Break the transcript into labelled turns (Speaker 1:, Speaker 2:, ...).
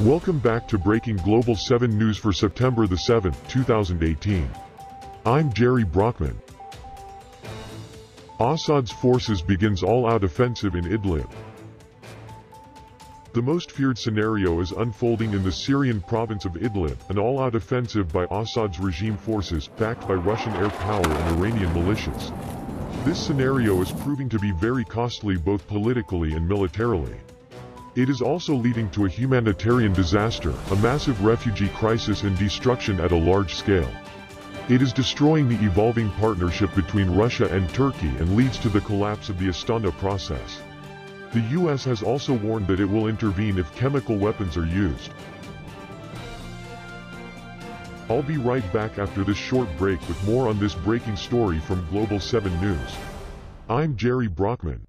Speaker 1: Welcome back to Breaking Global 7 News for September the 7th, 2018. I'm Jerry Brockman. Assad's forces begins all-out offensive in Idlib. The most feared scenario is unfolding in the Syrian province of Idlib, an all-out offensive by Assad's regime forces, backed by Russian air power and Iranian militias. This scenario is proving to be very costly both politically and militarily. It is also leading to a humanitarian disaster, a massive refugee crisis and destruction at a large scale. It is destroying the evolving partnership between Russia and Turkey and leads to the collapse of the Astana process. The US has also warned that it will intervene if chemical weapons are used. I'll be right back after this short break with more on this breaking story from Global 7 News. I'm Jerry Brockman.